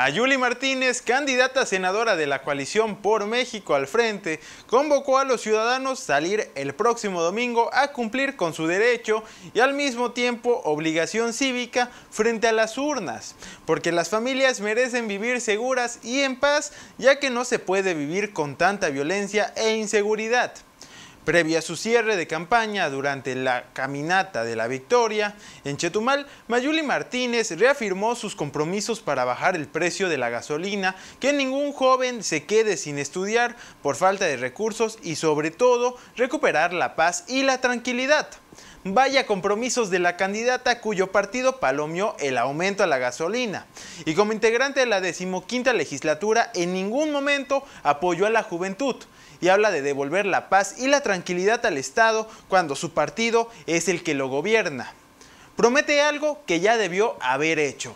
Mayuli Martínez, candidata senadora de la coalición por México al frente, convocó a los ciudadanos salir el próximo domingo a cumplir con su derecho y al mismo tiempo obligación cívica frente a las urnas, porque las familias merecen vivir seguras y en paz, ya que no se puede vivir con tanta violencia e inseguridad. Previa a su cierre de campaña durante la Caminata de la Victoria, en Chetumal, Mayuli Martínez reafirmó sus compromisos para bajar el precio de la gasolina, que ningún joven se quede sin estudiar por falta de recursos y sobre todo recuperar la paz y la tranquilidad. Vaya compromisos de la candidata cuyo partido palomeó el aumento a la gasolina. Y como integrante de la decimoquinta legislatura, en ningún momento apoyó a la juventud y habla de devolver la paz y la tranquilidad al Estado cuando su partido es el que lo gobierna. Promete algo que ya debió haber hecho.